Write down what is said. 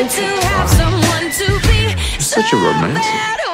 romantic. You're such a romantic.